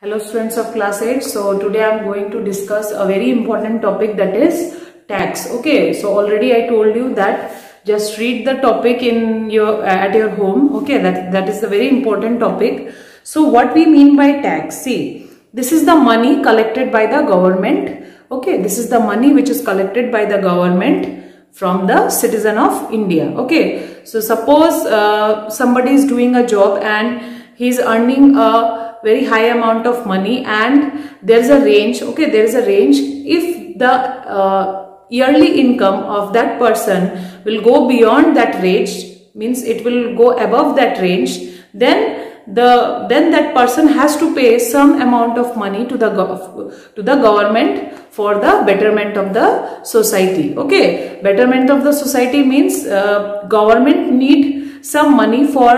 Hello students of class 8. So today I am going to discuss a very important topic that is tax. Okay, so already I told you that just read the topic in your at your home. Okay, that, that is a very important topic. So what we mean by tax? See, this is the money collected by the government. Okay, this is the money which is collected by the government from the citizen of India. Okay, so suppose uh, somebody is doing a job and he is earning a very high amount of money and there is a range okay there is a range. If the uh, yearly income of that person will go beyond that range means it will go above that range then the then that person has to pay some amount of money to the to the government for the betterment of the society okay. Betterment of the society means uh, government need some money for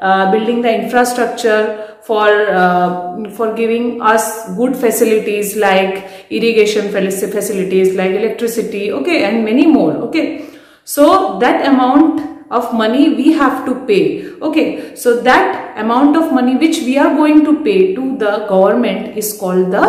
uh, building the infrastructure for uh, for giving us good facilities like irrigation facilities like electricity okay and many more okay. So that amount of money we have to pay okay. So that amount of money which we are going to pay to the government is called the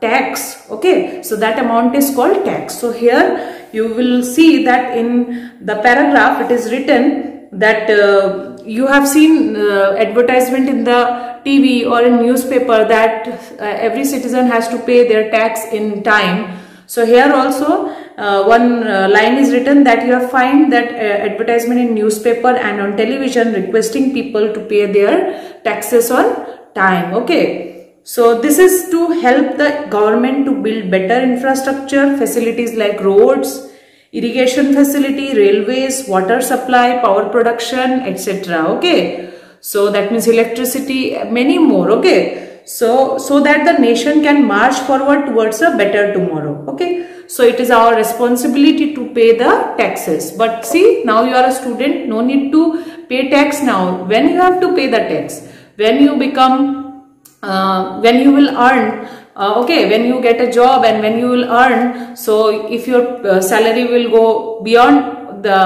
tax okay. So that amount is called tax. So here you will see that in the paragraph it is written that uh, you have seen uh, advertisement in the TV or in newspaper that uh, every citizen has to pay their tax in time. So here also uh, one uh, line is written that you have find that uh, advertisement in newspaper and on television requesting people to pay their taxes on time. Okay. So this is to help the government to build better infrastructure facilities like roads, irrigation facility, railways, water supply, power production, etc. Okay. So that means electricity, many more. Okay. So, so that the nation can march forward towards a better tomorrow. Okay. So it is our responsibility to pay the taxes. But see, now you are a student, no need to pay tax now. When you have to pay the tax? When you become, uh, when you will earn uh, okay when you get a job and when you will earn so if your uh, salary will go beyond the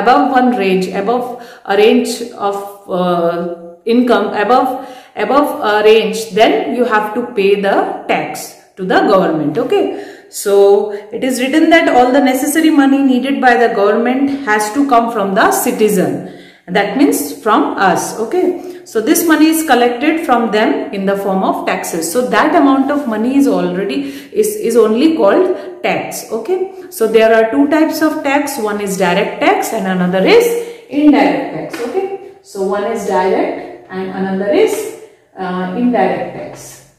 above one range above a range of uh, income above above a range then you have to pay the tax to the government okay? So it is written that all the necessary money needed by the government has to come from the citizen that means from us okay so this money is collected from them in the form of taxes. So that amount of money is already is, is only called tax. Okay. So there are two types of tax. One is direct tax and another is indirect tax. Okay. So one is direct and another is uh, indirect tax.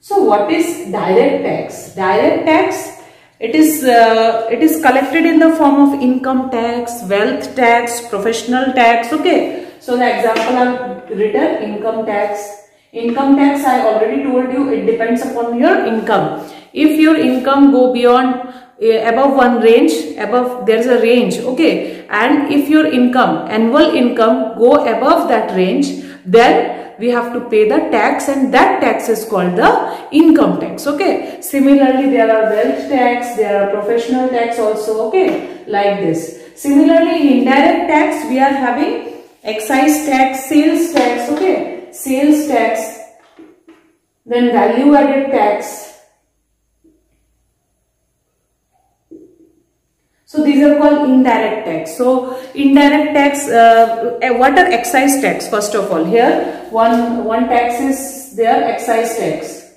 So what is direct tax? Direct tax it is, uh, it is collected in the form of income tax, wealth tax, professional tax. Okay. So the example I have written income tax. Income tax I already told you it depends upon your income. If your income go beyond uh, above one range, above there is a range. Okay. And if your income, annual income go above that range, then we have to pay the tax and that tax is called the income tax okay? Similarly there are wealth tax there are professional tax also okay? Like this. Similarly indirect tax we are having excise tax sales tax okay? Sales tax then value added tax So these are called indirect tax. So indirect tax, uh, eh, what are excise tax first of all? Here one, one tax is there excise tax.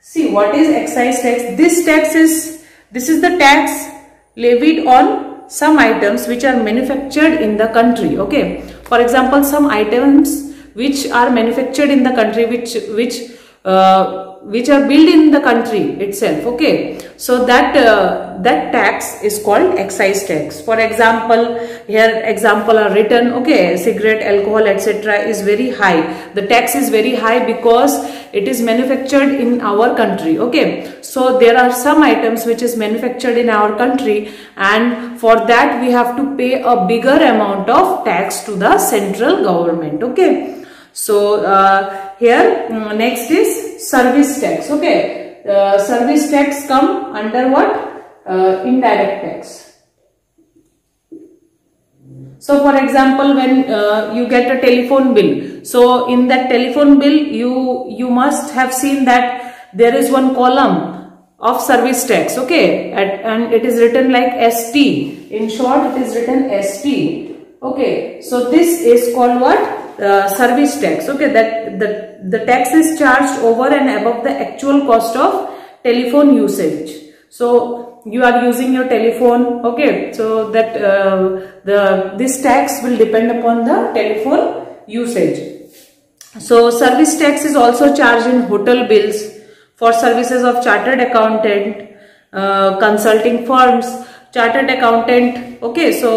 See what is excise tax? This tax is, this is the tax levied on some items which are manufactured in the country. Okay. For example, some items which are manufactured in the country which, which uh, which are built in the country itself okay? So that uh, that tax is called excise tax. For example here example are written okay cigarette alcohol etc is very high. The tax is very high because it is manufactured in our country okay? So there are some items which is manufactured in our country and for that we have to pay a bigger amount of tax to the central government okay? So uh, here um, next is service tax. Okay, uh, service tax come under what? Uh, indirect tax. So for example, when uh, you get a telephone bill, so in that telephone bill, you, you must have seen that there is one column of service tax, okay, At, and it is written like ST. In short, it is written ST. Okay, so this is called what? Uh, service tax. Okay, that the, the tax is charged over and above the actual cost of telephone usage. So you are using your telephone okay so that uh, the this tax will depend upon the telephone usage so service tax is also charged in hotel bills for services of chartered accountant uh, consulting firms chartered accountant okay so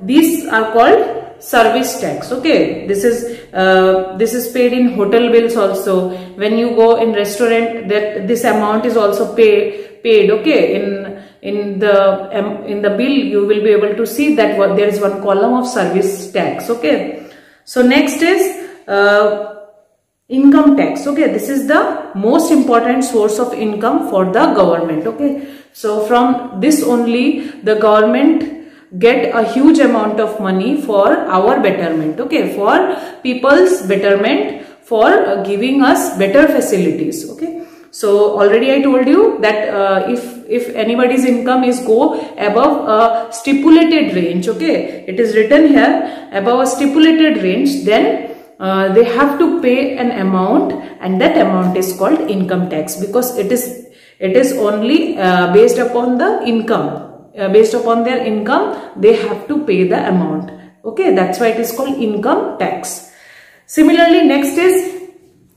these are called service tax okay? This is uh, this is paid in hotel bills also. When you go in restaurant that this amount is also pay, paid okay? In in the um, in the bill you will be able to see that what, there is one column of service tax okay? So next is uh, income tax okay? This is the most important source of income for the government okay? So from this only the government get a huge amount of money for our betterment okay? For people's betterment for uh, giving us better facilities okay? So already I told you that uh, if if anybody's income is go above a stipulated range, okay, it is written here above a stipulated range, then uh, they have to pay an amount and that amount is called income tax because it is it is only uh, based upon the income uh, based upon their income they have to pay the amount. Okay that's why it is called income tax. Similarly next is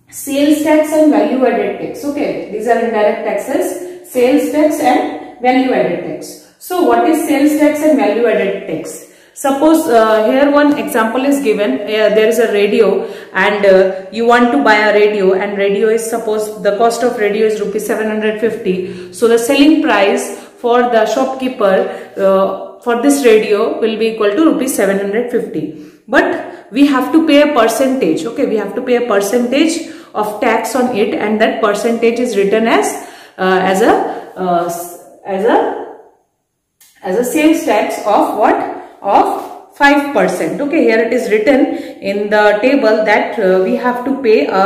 sales tax and value added tax. Okay these are indirect taxes sales tax and value added tax. So what is sales tax and value added tax? Suppose uh, here one example is given. Uh, there is a radio and uh, you want to buy a radio and radio is suppose the cost of radio is rupees 750 so the selling price for the shopkeeper uh, for this radio will be equal to rupees 750 but we have to pay a percentage okay? We have to pay a percentage of tax on it and that percentage is written as uh, as a uh, as a as a sales tax of what? Of 5% okay here it is written in the table that uh, we have to pay a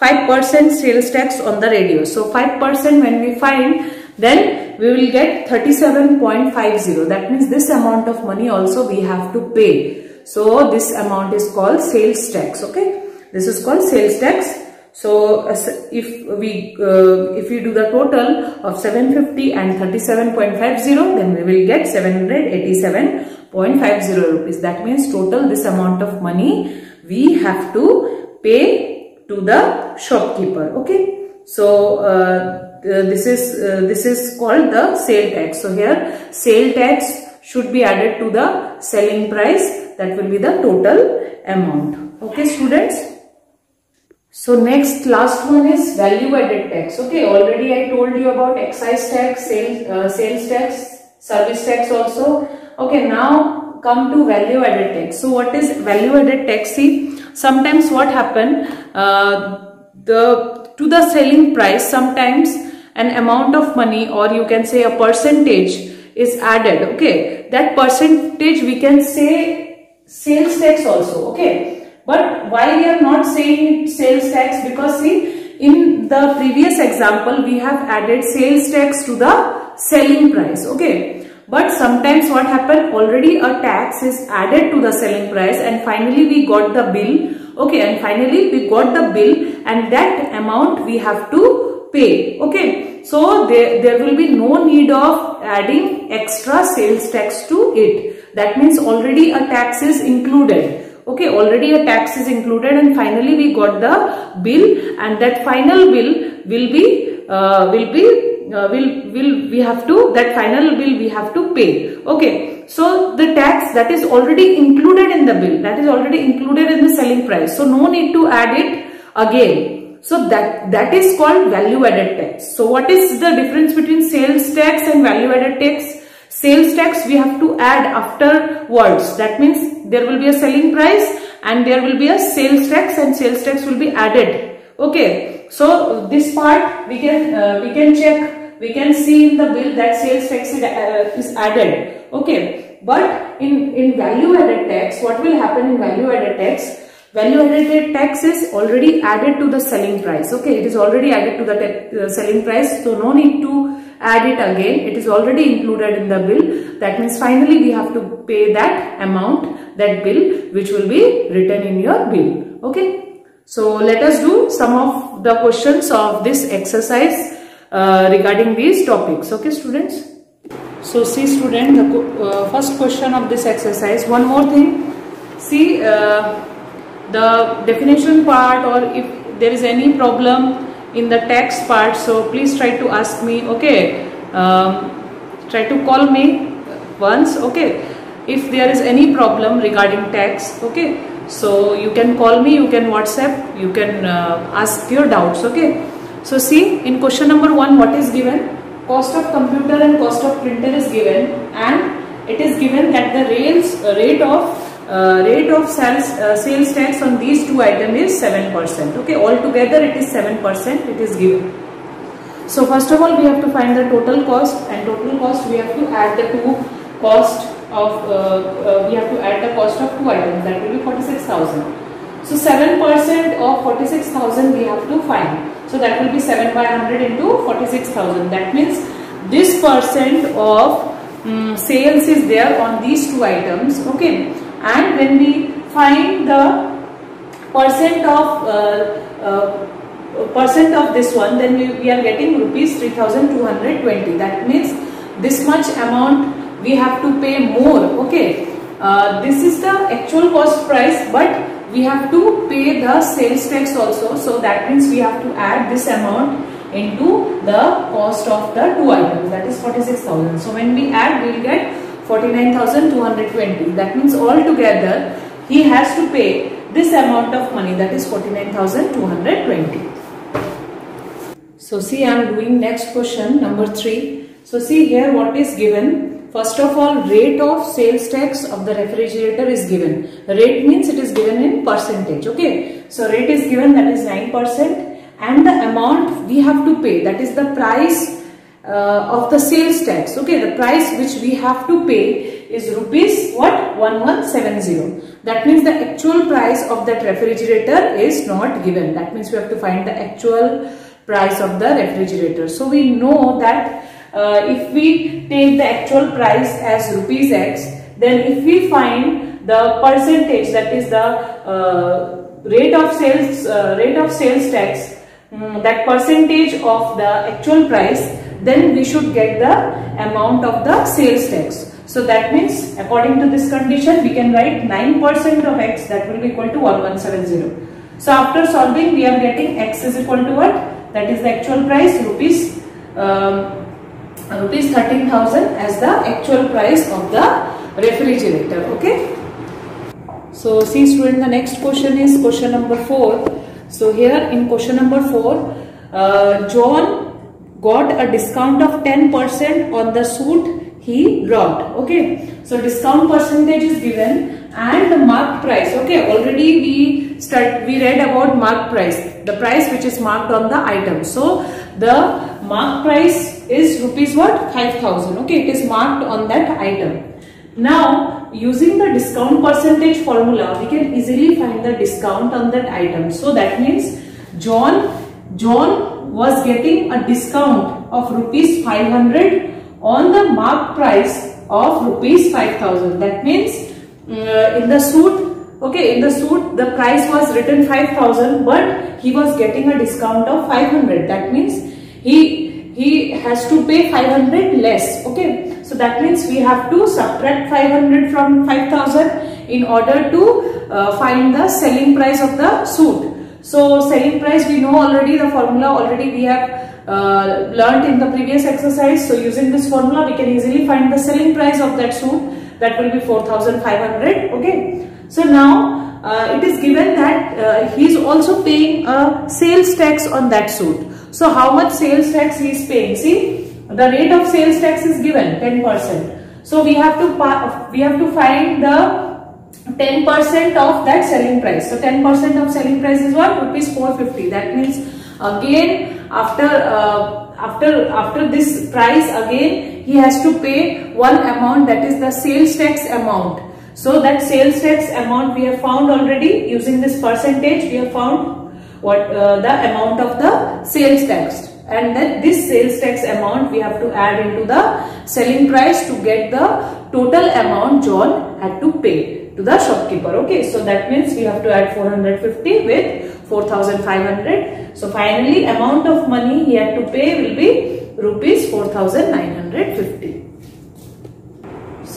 5% sales tax on the radio. So 5% when we find then we will get 37.50 that means this amount of money also we have to pay so this amount is called sales tax okay this is called sales tax so if we uh, if we do the total of 750 and 37.50 then we will get 787.50 rupees. That means total this amount of money we have to pay to the shopkeeper. Okay. So uh, this is uh, this is called the sale tax. So here sale tax should be added to the selling price that will be the total amount. Okay students. So next last one is value added tax. Okay, already I told you about excise tax, sales, uh, sales tax, service tax also. Okay, now come to value added tax. So what is value added tax? See, sometimes what happen, uh, the to the selling price, sometimes an amount of money or you can say a percentage is added. Okay, that percentage we can say sales tax also. Okay but why we are not saying sales tax? Because see, in the previous example, we have added sales tax to the selling price. Okay. But sometimes what happened already a tax is added to the selling price and finally we got the bill. Okay. And finally we got the bill and that amount we have to pay. Okay. So there, there will be no need of adding extra sales tax to it. That means already a tax is included okay already a tax is included and finally we got the bill and that final bill will be uh, will be uh, will will we have to that final bill we have to pay okay so the tax that is already included in the bill that is already included in the selling price so no need to add it again so that that is called value added tax so what is the difference between sales tax and value added tax Sales tax we have to add afterwards. That means there will be a selling price and there will be a sales tax and sales tax will be added. Okay. So this part we can uh, we can check we can see in the bill that sales tax is, uh, is added. Okay. but in, in value added tax, what will happen in value added tax? Value added tax is already added to the selling price. Okay, it is already added to the uh, selling price. So no need to add it again. It is already included in the bill. That means finally we have to pay that amount, that bill which will be written in your bill. Okay. So let us do some of the questions of this exercise uh, regarding these topics. Okay students. So see student, the uh, first question of this exercise. One more thing. See uh, the definition part or if there is any problem in the text part so please try to ask me okay um, try to call me once okay. If there is any problem regarding text okay. So you can call me you can whatsapp you can uh, ask your doubts okay. So see in question number one what is given? Cost of computer and cost of printer is given and it is given that the rails, rate of uh, rate of sales, uh, sales tax on these two items is 7%. Okay, altogether it is 7%, it is given. So first of all we have to find the total cost and total cost we have to add the two cost of, uh, uh we have to add the cost of two items that will be 46,000. So 7% of 46,000 we have to find. So that will be 7 by 100 into 46,000. That means this percent of um, sales is there on these two items. Okay and when we find the percent of uh, uh, percent of this one then we, we are getting rupees 3220 that means this much amount we have to pay more okay? Uh, this is the actual cost price but we have to pay the sales tax also. So that means we have to add this amount into the cost of the two items. That is 46000 so when we add we will get 49,220. That means altogether he has to pay this amount of money that is 49,220. So see I am doing next question number 3. So see here what is given. First of all rate of sales tax of the refrigerator is given. Rate means it is given in percentage. Okay. So rate is given that is 9% and the amount we have to pay that is the price uh, of the sales tax. Okay, the price which we have to pay is rupees what 1170. That means the actual price of that refrigerator is not given. That means we have to find the actual price of the refrigerator. So we know that uh, if we take the actual price as rupees x, then if we find the percentage that is the uh, rate of sales uh, rate of sales tax um, that percentage of the actual price then we should get the amount of the sales tax. So that means according to this condition we can write 9% of x that will be equal to 1170. So after solving we are getting x is equal to what? That is the actual price rupees um, rupees 13,000 as the actual price of the refrigerator. Okay. So see student the next question is question number 4. So here in question number 4 uh, John got a discount of 10% on the suit he brought okay? So discount percentage is given and the marked price okay? Already we start we read about marked price the price which is marked on the item. So the marked price is rupees what? 5000 okay? It is marked on that item. Now using the discount percentage formula we can easily find the discount on that item. So that means john john was getting a discount of rupees 500 on the mark price of rupees 5000 that means uh, in the suit okay in the suit the price was written 5000 but he was getting a discount of 500 that means he he has to pay 500 less okay? So that means we have to subtract 500 from 5000 in order to uh, find the selling price of the suit so selling price we know already the formula already we have uh, learnt in the previous exercise. So using this formula we can easily find the selling price of that suit that will be 4500 okay. So now uh, it is given that uh, he is also paying a sales tax on that suit. So how much sales tax he is paying? See the rate of sales tax is given 10%. So we have to we have to find the 10% of that selling price. So 10% of selling price is what? Rupees 450. That means again after uh, after after this price again he has to pay one amount that is the sales tax amount. So that sales tax amount we have found already using this percentage we have found what uh, the amount of the sales tax and then this sales tax amount we have to add into the selling price to get the total amount John had to pay to the shopkeeper okay? So that means we have to add 450 with 4500 so finally amount of money he had to pay will be rupees 4950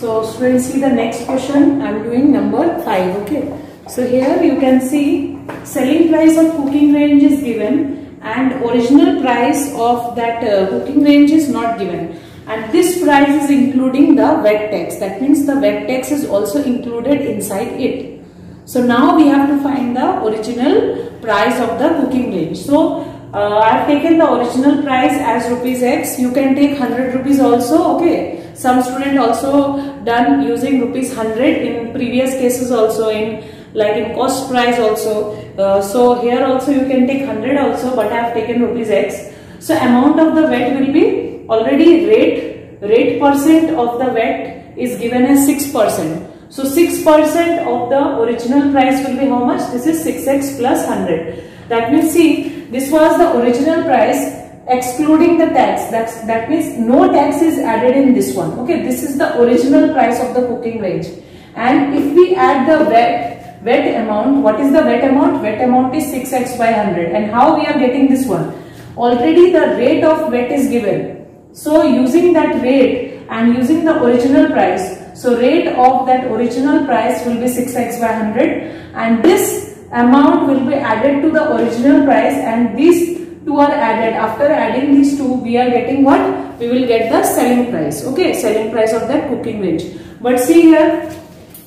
so we will see the next question. I'm doing number 5 okay? So here you can see selling price of cooking range is given and original price of that uh, cooking range is not given and this price is including the VAT tax. That means the VAT tax is also included inside it. So now we have to find the original price of the cooking range. So uh, I have taken the original price as rupees X. You can take 100 rupees also okay? Some student also done using rupees 100 in previous cases also in like in cost price also. Uh, so here also you can take 100 also but I have taken rupees X. So amount of the VAT will be already rate rate percent of the VAT is given as 6 percent. So 6 percent of the original price will be how much? This is 6x plus 100 that means see this was the original price excluding the tax. That's that means no tax is added in this one. Okay this is the original price of the cooking range. And if we add the VAT VAT amount, what is the VAT amount? VAT amount is 6x by 100 and how we are getting this one? Already the rate of VAT is given. So using that rate and using the original price, so rate of that original price will be 6x by 100 and this amount will be added to the original price and these two are added. After adding these two, we are getting what? We will get the selling price. Okay, selling price of that cooking range. But see here,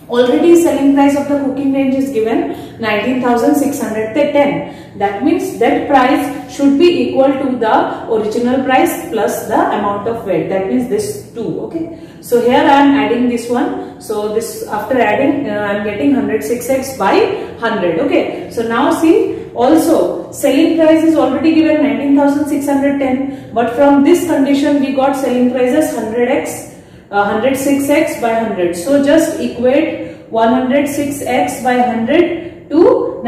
Already selling price of the cooking range is given 19,610. That means that price should be equal to the original price plus the amount of VAT. That means this 2. Okay. So here I am adding this one. So this after adding uh, I am getting 106x by 100. Okay. So now see also selling price is already given 19,610 but from this condition we got selling price as 100x 106x by 100. So just equate 106x by 100 to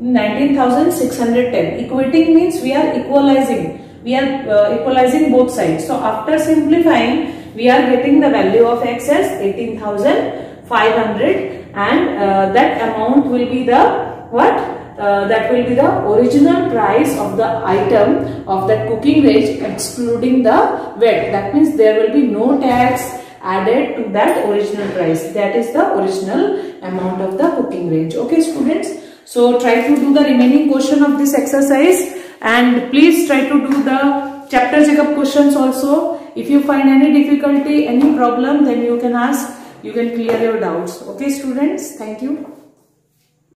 19,610. Equating means we are equalizing. We are uh, equalizing both sides. So after simplifying, we are getting the value of x as 18,500 and uh, that amount will be the what? uh, that will be the original price of the item of that cooking range excluding the VAT. That means there will be no tax added to that original price. That is the original amount of the cooking range. Okay students. So try to do the remaining portion of this exercise and please try to do the chapter checkup questions also. If you find any difficulty, any problem then you can ask, you can clear your doubts. Okay students, thank you.